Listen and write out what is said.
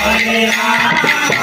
Hare Hare